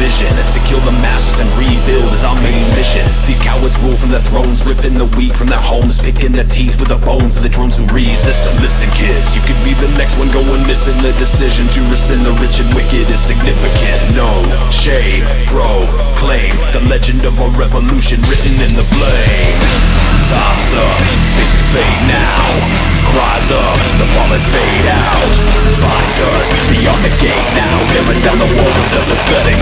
vision To kill the masters and rebuild is our main mission. These cowards rule from their thrones Ripping the weak from their homes Picking their teeth with the bones of the drones who resist them. Listen kids, you could be the next one going missing. The decision to rescind the rich and wicked is significant. No shame, bro. Claim The legend of a revolution written in the flames Time's up, face to fade now. Cries up, the fallen fade out. Find us beyond the gate now. Tearing down the walls of the pathetic